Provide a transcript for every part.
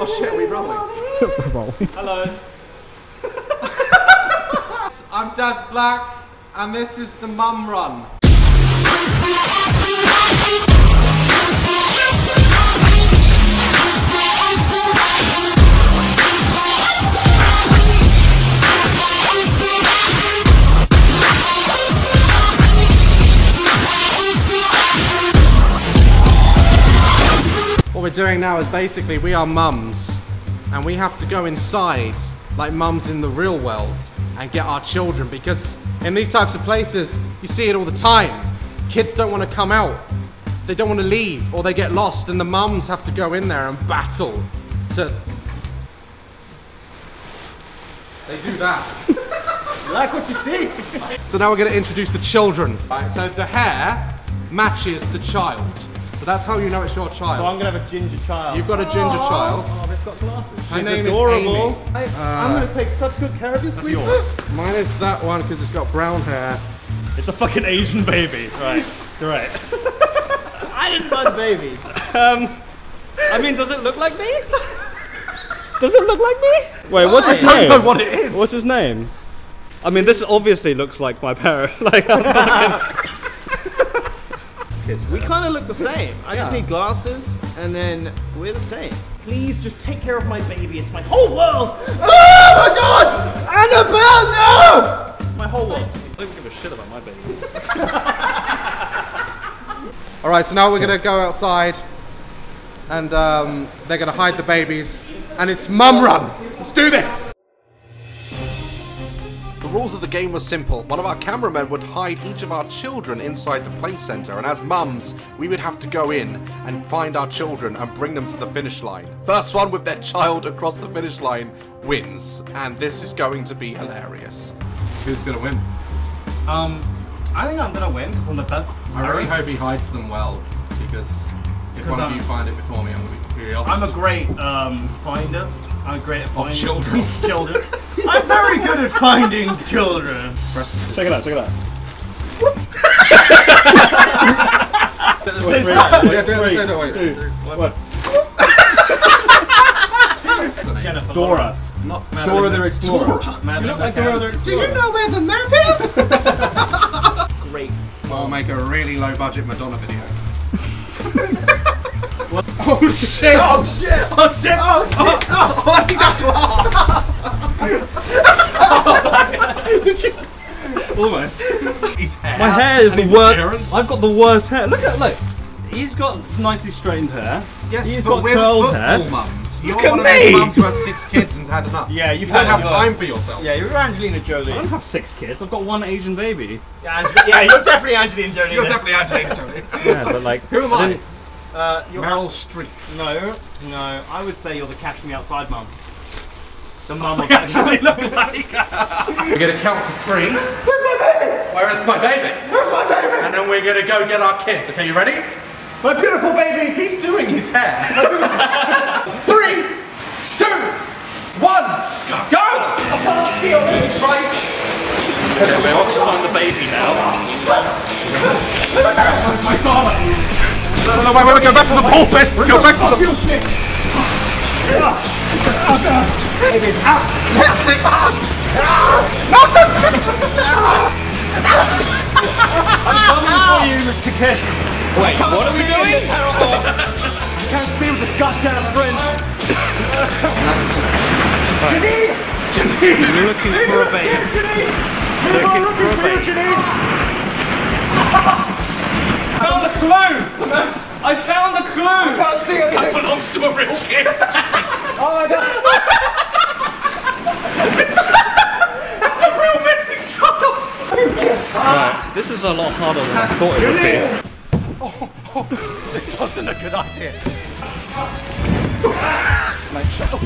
Oh shit, are we rolling? Hello. I'm Daz Black, and this is the Mum Run. Doing now is basically we are mums and we have to go inside like mums in the real world and get our children because in these types of places you see it all the time. Kids don't want to come out, they don't want to leave or they get lost and the mums have to go in there and battle to. They do that. You like what you see? So now we're going to introduce the children. Right, so the hair matches the child. So that's how you know it's your child. So I'm gonna have a ginger child. You've got a ginger child. Oh, they've got glasses. Her She's name adorable. is Amy. I, I'm gonna take such good care of you, That's sweet. yours. Mine is that one because it's got brown hair. It's a fucking Asian baby. Right. You're right. I didn't want babies. Um, I mean, does it look like me? Does it look like me? Wait, what's his I don't name? know what it is. What's his name? I mean, this obviously looks like my parent. like, I'm We kind of look the same. I just need glasses, and then we're the same. Please just take care of my baby. It's my whole world. Oh my God! Annabelle, no! My whole world. I don't give a shit about my baby. All right, so now we're gonna go outside, and um, they're gonna hide the babies, and it's mum run. Let's do this. The rules of the game were simple. One of our cameramen would hide each of our children inside the play center, and as mums, we would have to go in and find our children and bring them to the finish line. First one with their child across the finish line wins, and this is going to be hilarious. Who's gonna win? Um, I think I'm gonna win because I'm the best. I really hope he hides them well, because if one of I'm- you find it before me, I'm gonna be curious. I'm a great um, finder. I'm great at finding children. children. I'm very good at finding children. Check it out. Check it out. At the same time. Yeah, do it, Three, do it, wait. two, one. Jennifer Dora. Not Dora the Explorer. Man, You like Dora the Explorer. know where the map is? Great. I'll make a really low budget Madonna video. Oh shit! Oh shit! Oh shit! Oh shit! Oh, that's his actual arse! Did you? Almost. His hair. My hair is the worst. I've got the worst hair. Look at look. He's got nicely straightened hair. Yes, He's but got we're curled football hair. mums. You're Look at one of me! those mums who has six kids and's had enough. Yeah, you've You don't have your- time for yourself. Yeah, you're Angelina Jolie. I don't have six kids. I've got one Asian baby. Yeah, Ange- yeah, you're definitely Angelina Jolie. You're then. definitely Angelina Jolie. Yeah, but like, Who am I? didn't- Uh, you're Meryl Streep. No, no. I would say you're the Catch Me Outside mum. The mum of Actually, look like. we're gonna count to three. Where's my baby? Where is my baby? Where's my baby? And then we're gonna go get our kids. Okay, you ready? My beautiful baby. He's doing his hair. Three, two, one, let's go. Go! Right. I'm the baby now. No, no, no, wait, wait, wait, go back to the ball pit. Go back to the. Ball pit! I'm coming for you, Takeshi. Wait, what are we doing? I can't see with this goddamn fringe. You're looking for a baby. Looking for a baby. found the clue. I found the clue. I can't see anything. belongs to a real kid. Oh my god. That's a real missing child. This is a lot harder than I thought it would be. This wasn't a good idea. Like, shut up.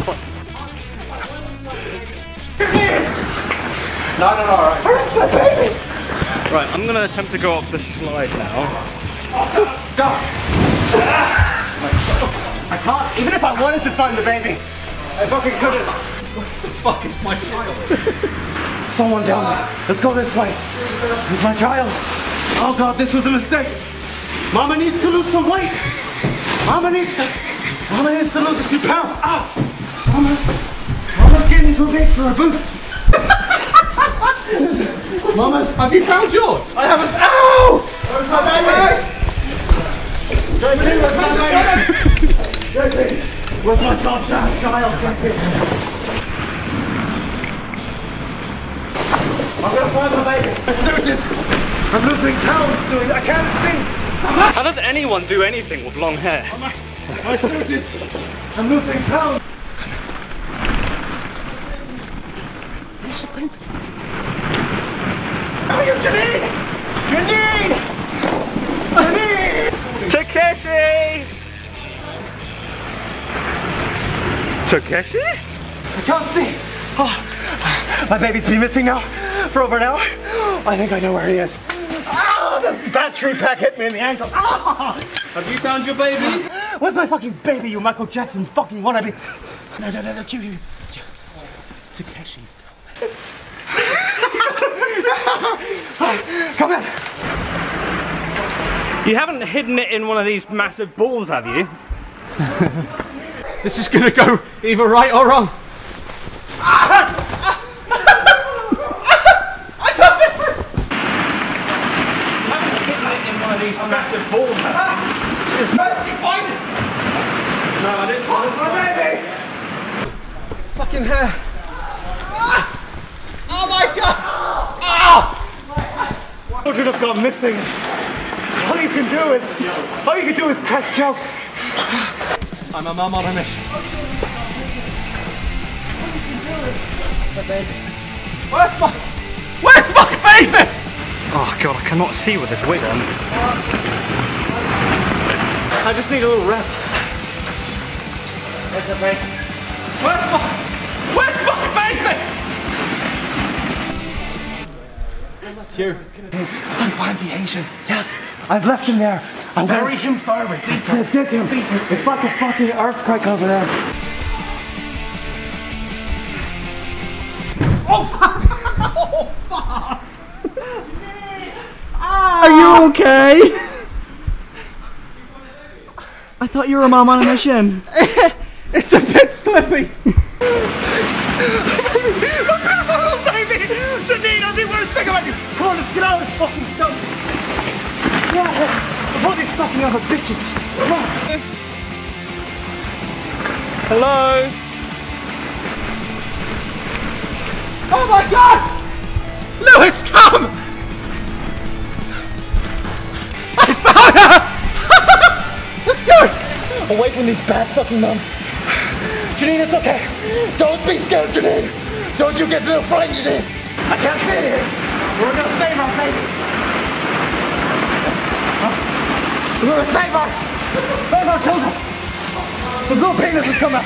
No, no, no, alright. Where's my baby? Right, I'm gonna attempt to go up the slide now. Go. I can't. Even if I wanted to find the baby, I fucking couldn't. the Fuck is my child. Someone down there. Let's go this way. Where's my child? Oh god, this was a mistake. Mama needs to lose some weight. Mama needs to. Mama needs to lose a few pounds. Ah. Mama's, Mama's getting too big for her boots. Mama's, Have you found yours? I haven't. Ow! Where's my baby? JP, where's my baby? JP, where's my goddamn child? JP. I'm gonna find my baby. I'm suited. I'm losing count doing I can't see. How does anyone do anything with long hair? My suited. I'm losing count. Where's your baby? Are you? Janine! Janine! Takeshi? I can't see. Oh, my baby's been missing now for over an hour. I think I know where he is. Ah, the battery pack hit me in the ankle. Ah! Have you found your baby? Where's my fucking baby, you Michael Jackson fucking wannabe? No, no, no, no, cute, cute. Takeshi's Come in. You haven't hidden it in one of these massive balls, have you? This is gonna go either right or wrong. You haven't hidden it in one of these massive balls, have you? It's not. You find it. No, I didn't find My baby. Fucking hair. Ah! Oh my god! Oh! Children have gone missing. All you can do is, all you can do is crack jokes. I'm a mum on a mission. Where's my Where's my baby? Oh god, I cannot see with this wig on. I just need a little rest. Where's my Where's my baby? Huw, Did you find the Asian? Yes. I've left him there. I'm bury gonna him forward. Yeah, dig him. It's like a fucking earthquake over there. Oh fuck! Oh fuck! Are you okay? I thought you were a mom on a mission. It's a bit slippy. baby! Janine, I've been worth thing about you! Come on, let's get out of this fucking stuff! Yeah! Before these fucking other bitches! Come! Hello? Oh my god! Lewis, come! I found her! Let's go! Away from these bad fucking moms! Janine, it's okay! Don't be scared, Janine! Don't you get a little frightened, Janine! I can't stay here! We're gonna save our baby! We're gonna save our... Save our children! His little penis has come out!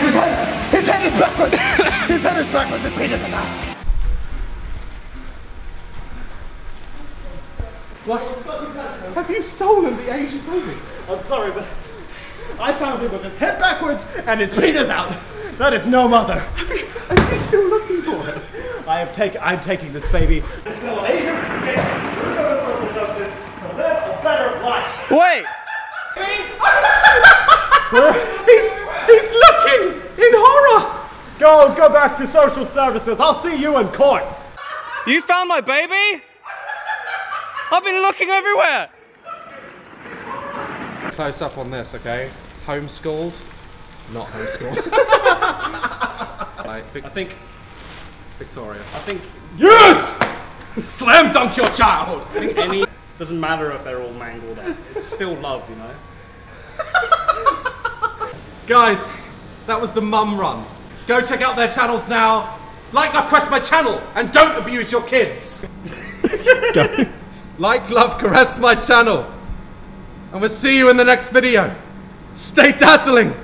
His head, his head is backwards! His head is backwards, his penis is out! What? Have you stolen the Asian baby? I'm sorry, but I found him with his head backwards and his penis out. That is no mother. Is he still looking for him? I have taken. I'm taking this baby. This little Asian bitch. Who knows what something to live a better life. Wait! He's he's looking in horror. Go, go back to social services. I'll see you in court. You found my baby? I've been looking everywhere! Close up on this, okay? Homeschooled, not homeschooled. right, I think, victorious. I think, Yes! Slam dunk your child. I think any, doesn't matter if they're all mangled up. It's still love, you know? Guys, that was the mum run. Go check out their channels now. Like, love, caress my channel, and don't abuse your kids. like, love, caress my channel. And we'll see you in the next video. Stay dazzling.